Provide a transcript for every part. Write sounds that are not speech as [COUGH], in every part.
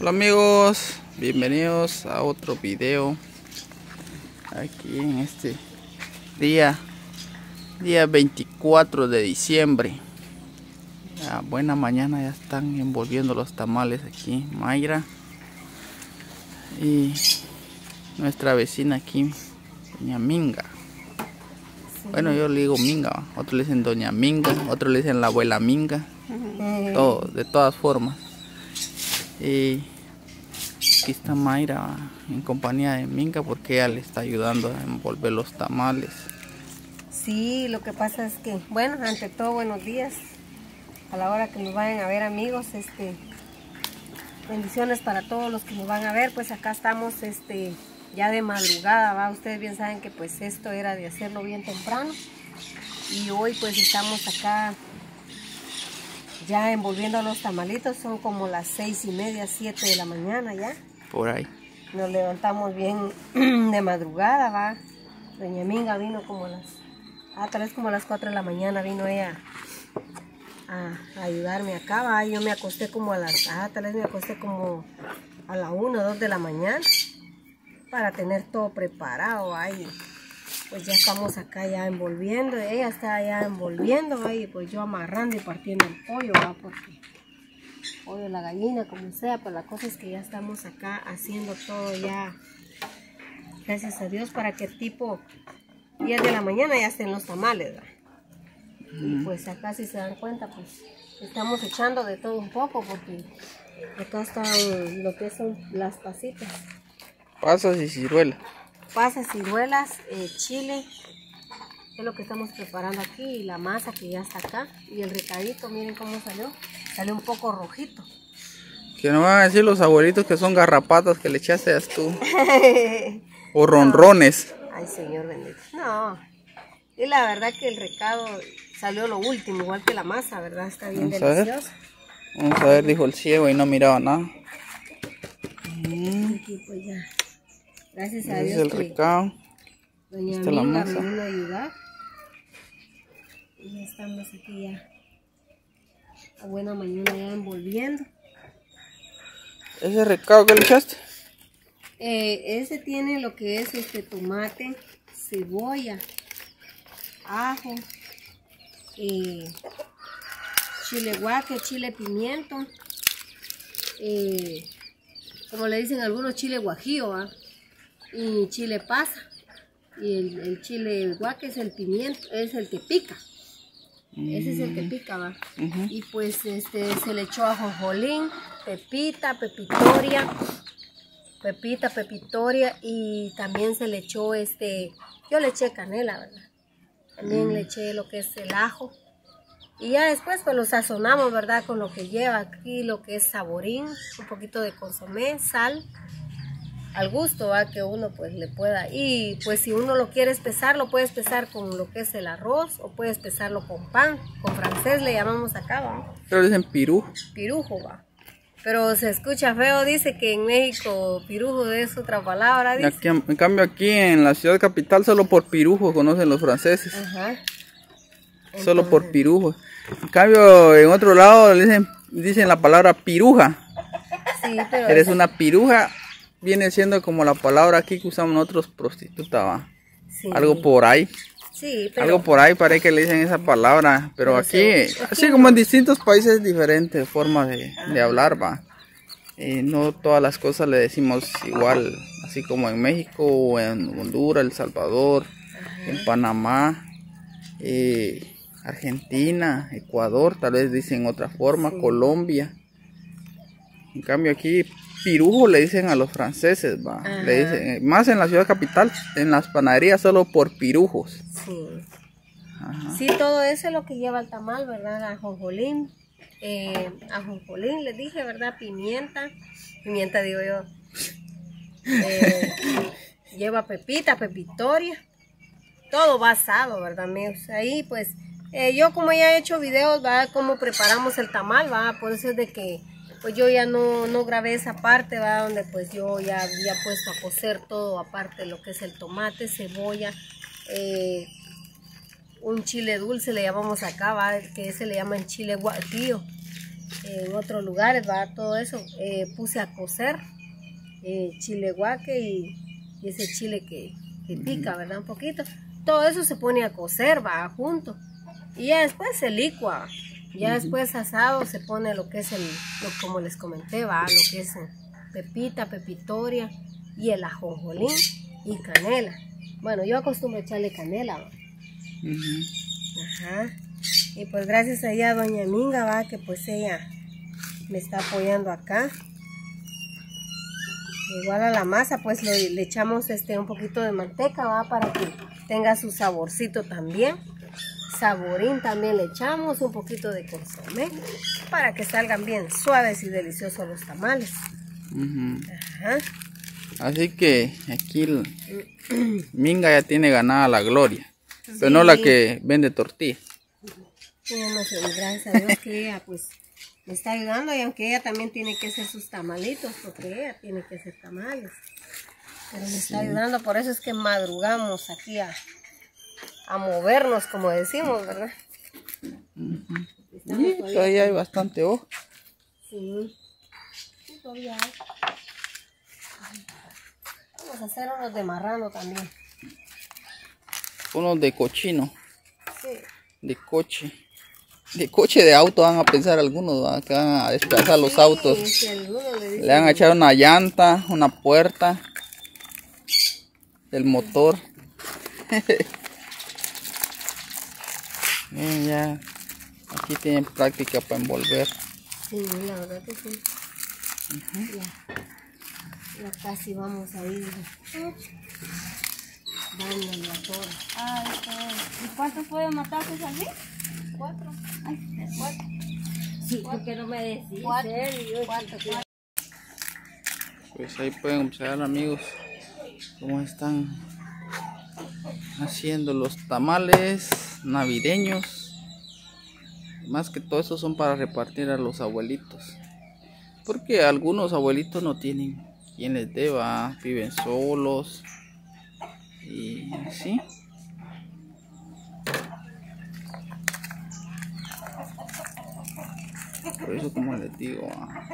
Hola amigos, bienvenidos a otro video. Aquí en este día día 24 de diciembre. Buena mañana ya están envolviendo los tamales aquí Mayra. Y nuestra vecina aquí doña Minga. Bueno yo le digo Minga otros le dicen doña Minga otros le dicen la abuela Minga. Todo, de todas formas y aquí está Mayra en compañía de Minga porque ella le está ayudando a envolver los tamales. Sí, lo que pasa es que, bueno, ante todo buenos días. A la hora que nos vayan a ver amigos, este bendiciones para todos los que nos van a ver, pues acá estamos este ya de madrugada, va, ustedes bien saben que pues esto era de hacerlo bien temprano. Y hoy pues estamos acá ya envolviendo los tamalitos, son como las seis y media, siete de la mañana ya. Por ahí. Nos levantamos bien [CLEARS THROAT] de madrugada, va. Doña Minga vino como a las, ah, tal vez como a las cuatro de la mañana vino ella a, ayudarme acá, va. Yo me acosté como a las, ah, tal vez me acosté como a la una o dos de la mañana para tener todo preparado ahí pues ya estamos acá ya envolviendo, ella está ya envolviendo ahí, pues yo amarrando y partiendo el pollo, ¿va? porque pollo, la gallina, como sea, pues la cosa es que ya estamos acá haciendo todo ya, gracias a Dios, para que tipo 10 de la mañana ya estén los tamales, ¿va? y pues acá si se dan cuenta, pues estamos echando de todo un poco, porque acá están lo que son las pasitas. Pasas y ciruelas pasas, ciruelas, eh, chile, es lo que estamos preparando aquí, y la masa que ya está acá, y el recadito, miren cómo salió, salió un poco rojito. [LAUGHS] Que no van a decir los abuelitos que son garrapatas que le echaste tú. [LAUGHS] o ronrones. Ay, señor bendito. No. Y la verdad que el recado salió lo último, igual que la masa, ¿verdad? Está bien Vamos deliciosa. A. Vamos a ver, dijo el ciego y no miraba nada. Aquí pues ya. Gracias a Dios. es el que recado. Doña Esta es la masa. me vino a ayudar. Y ya estamos aquí ya. A buena mañana ya envolviendo. ¿Ese recado que le echaste? Eh, ese tiene lo que es este tomate, cebolla, ajo, eh, chile guaque, chile pimiento, eh, como le dicen algunos chile guajillo, ¿va? Y chile pasa. Y el, el chile guaque es el pimiento, es el que pica. Ese es el que pica, va. Y pues este se le echó ajonjolín, pepita, pepitoria, pepita, pepitoria y también se le echó este, yo le eché canela, ¿verdad? También le eché lo que es el ajo. Y ya después pues lo sazonamos, ¿verdad? Con lo que lleva aquí, lo que es saborín, un poquito de consomé, sal, al gusto, ¿va? Que uno pues le pueda. Y pues si uno lo quiere espesar, lo puede espesar con lo que es el arroz o puede espesarlo con pan. Con francés le llamamos acá, ¿va? Pero dicen pirujo. Pirujo, va. Pero se escucha feo, dice que en México pirujo es otra palabra, dice. aquí, en cambio aquí en la ciudad capital solo por pirujo conocen los franceses. Ajá. Solo por pirujo. En cambio en otro lado dicen, dicen la palabra piruja. Sí, pero Eres una piruja. Viene siendo como la palabra aquí que usamos nosotros prostituta, va. sí, Algo por ahí. sí, pero Algo por ahí parece que le dicen esa palabra, pero aquí, sí, así como en distintos países diferentes formas de, de hablar, va. Eh, no todas las cosas le decimos igual, así como en México, o en Honduras, El Salvador, en Panamá, eh, Argentina, Ecuador, tal vez dicen otra forma, Colombia. En cambio aquí pirujo le dicen a los franceses, va. Le dicen, eh, más en la ciudad capital, en las panaderías solo por pirujos. sí. Ajá. Sí, todo eso es lo que lleva el tamal, ¿verdad? Ajonjolín, eh, ajonjolín, les dije, ¿verdad? Pimienta, pimienta digo yo. Eh, [LAUGHS] lleva pepita, pepitoria, todo basado, ¿verdad, amigos? Ahí, pues, eh, yo como ya he hecho videos, ¿verdad? Cómo preparamos el tamal, ¿verdad? Por eso es de que, pues yo ya no, no grabé esa parte, ¿verdad? Donde pues yo ya había puesto a cocer todo, aparte lo que es el tomate, cebolla, eh, un chile dulce le llamamos acá, ¿va? que ese le llaman chile guajillo. en otros lugares, va, todo eso, eh, puse a cocer eh, chile guaque y, y ese chile que, que pica, ¿verdad? Un poquito. Todo eso se pone a cocer, va, junto. Y ya después se licua. Ya después asado se pone lo que es el, lo, como les comenté, va, lo que es eh, pepita, pepitoria y el ajonjolín y canela. Bueno, yo acostumbro echarle canela, va. Ajá. Y pues gracias a ella, doña Minga, va, que pues ella me está apoyando acá. Igual a la masa, pues le, le echamos este un poquito de manteca, va, para que tenga su saborcito también. Saborín también le echamos, un poquito de consomé, para que salgan bien suaves y deliciosos los tamales. Ajá. Así que aquí el Minga ya tiene ganada la gloria. Pero no la que vende tortilla. Sí, no sé, gracias a Dios que ella pues me está ayudando y aunque ella también tiene que hacer sus tamalitos, porque ella tiene que hacer tamales. Pero me está ayudando, por eso es que madrugamos aquí a, a movernos, como decimos, ¿verdad? Y todavía- hay bastante hoja. Sí. Sí, todavía hay. Vamos a hacer unos de marrano también. Unos de cochino, Sí. de coche. De coche de auto van a pensar algunos, que van a desplazar los autos. Si le Le van a echar una llanta, una puerta, el motor. [LAUGHS] Miren, ya aquí tienen práctica para envolver. Sí, la verdad que sí. ya, ya casi vamos a ir dándole a ¿Y cuántos pueden matarse allí? Cuatro. Ay, cuatro. Sí, ¿Por qué no me decís? cuatro. Cuatro, cuatro. Pues ahí pueden observar amigos cómo están haciendo los tamales navideños. Más que todo eso son para repartir a los abuelitos. Porque algunos abuelitos no tienen quien les deba, viven solos. Y así. Por eso como les digo, ah,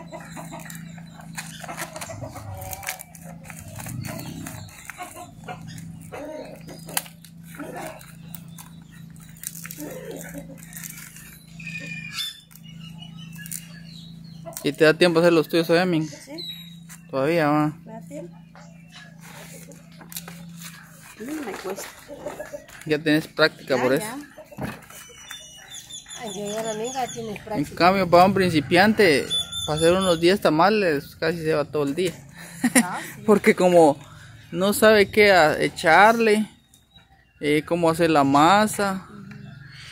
¿Y te da tiempo a hacer los tuyos todavía, Min? Sí, Todavía va. me da tiempo. No me cuesta. Ya tenés práctica por eso. Ya En cambio, para un principiante, para hacer unos 10 tamales, casi se va todo el día. Ah, [LAUGHS] sí. Porque como no sabe qué echarle, eh, cómo hacer la masa.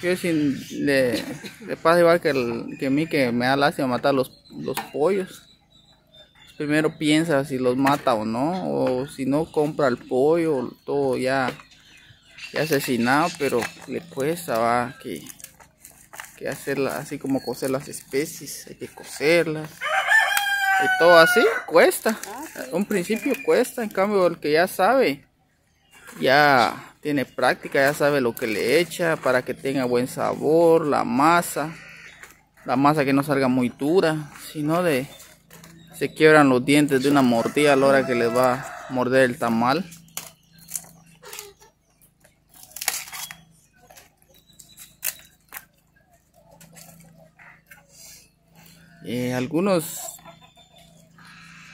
Yo sin, le, le pasa igual que, el- que a mí que me da lástima matar los, los pollos. Primero piensa si los mata o no, o si no compra el pollo, todo ya, ya asesinado, pero le cuesta, va, que, que hacerla así como cocer las especies, hay que cocerlas. Y todo así cuesta. Un principio cuesta, en cambio el que ya sabe, ya tiene práctica, ya sabe lo que le echa para que tenga buen sabor, la masa, la masa que no salga muy dura, sino de se quiebran los dientes de una mordida a la hora que les va a morder el tamal. Eh, algunos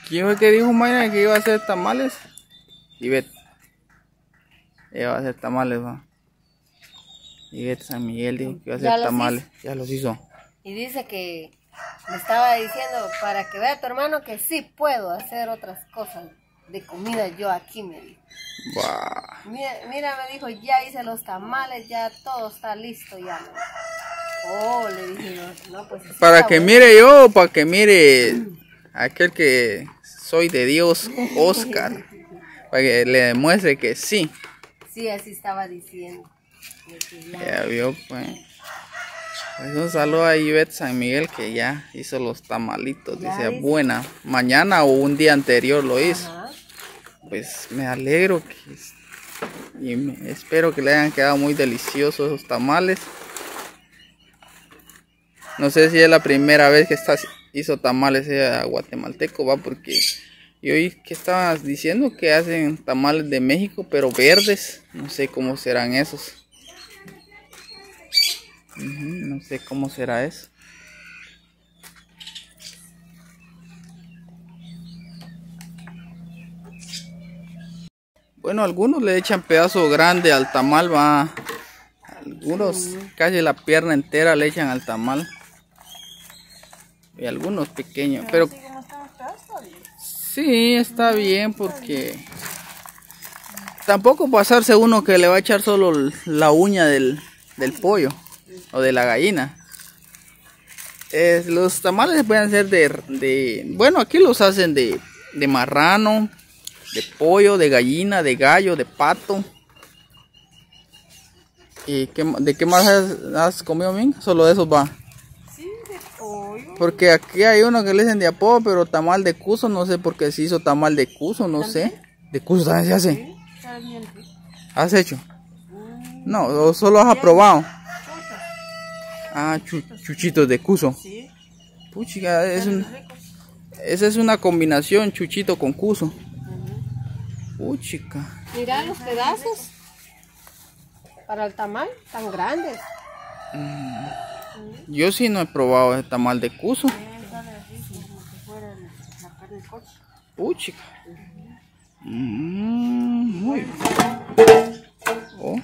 ¿Quién fue que dijo Mayra que iba a hacer tamales? Ivette. Ella va a hacer tamales, va. Ivette San Miguel dijo que iba a hacer tamales. Ya los hizo. Y dice que me estaba diciendo para que vea tu hermano que sí puedo hacer otras cosas de comida yo aquí, me dijo. Mira, mira, me dijo, ya hice los tamales, ya todo está listo ya. Oh, le dije yo, no, pues Para que bueno. mire yo, para que mire aquel que soy de Dios, Oscar. [LAUGHS] Para que le demuestre que sí. Sí, así estaba diciendo. ya- vio, pues. Pues un saludo a Ivette San Miguel que ya hizo los tamalitos. Ya Dice, buena. Mañana o un día anterior lo hizo. Ajá. Pues me alegro que y me- espero que le hayan quedado muy deliciosos esos tamales. No sé si es la primera vez que está, hizo tamales ella guatemalteco, va, porque yo oí que estabas diciendo que hacen tamales de México, pero verdes. No sé cómo serán esos. No sé cómo será eso. Bueno, algunos le echan pedazo grande al tamal, va. Algunos casi la pierna entera le echan al tamal. Y algunos pequeños, pero sí está bien porque tampoco pasarse uno que le va a echar solo la uña del, del pollo o de la gallina. Los tamales pueden ser de, bueno, aquí los hacen de, de marrano, de pollo, de gallina, de gallo, de pato. ¿Y qué, de qué más has, has comido, Minga? Solo de esos va. Porque aquí hay uno que le dicen de apodo, pero tamal de cuso, no sé por qué se hizo tamal de cuso, no sé. De cuso también se hace. ¿Has hecho? No, o solo has aprobado. Ah, chu- chuchitos de cuso. Sí. Puchica, es un, esa es una combinación chuchito con cuso. Puchica. Mira los pedazos. Para el tamal, tan grandes. Yo sí no he probado ese tamal de cuso. Puchica. Mm, muy bien. Oh.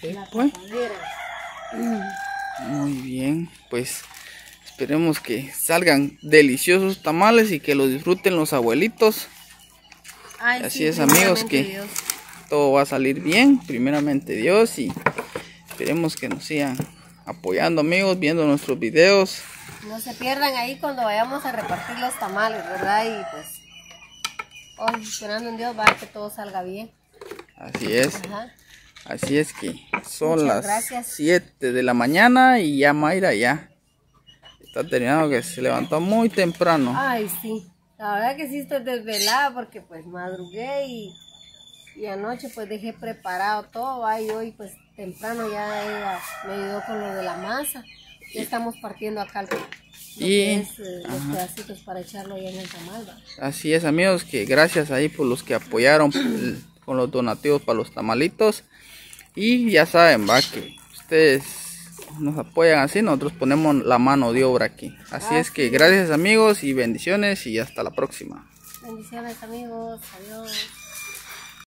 ¿Qué, pues? Muy bien, pues esperemos que salgan deliciosos tamales y que los disfruten los abuelitos. Ay, Así sí, es, amigos, que- Dios. Todo va a salir bien, primeramente Dios, y esperemos que nos sigan apoyando amigos, viendo nuestros videos. No se pierdan ahí cuando vayamos a repartir los tamales, ¿verdad? Y pues, hoy esperando en Dios, va que todo salga bien. Así es, Ajá. así es que son Muchas las gracias. 7 de la mañana y ya Mayra ya está terminando que se levantó muy temprano. Ay, sí. La verdad que sí estoy desvelada porque pues madrugué y, y anoche pues dejé preparado todo. ¿va? Y hoy pues temprano ya ella me ayudó con lo de la masa. Ya estamos partiendo acá el, lo Y- que es, eh, los pedacitos para echarlo allá en el tamal. ¿va? Así es amigos, que gracias ahí por los que apoyaron el- con los donativos para los tamalitos. Y ya saben, va, que ustedes nos apoyan así, nosotros ponemos la mano de obra aquí. Así es que gracias amigos y bendiciones y hasta la próxima. Bendiciones amigos. Adiós.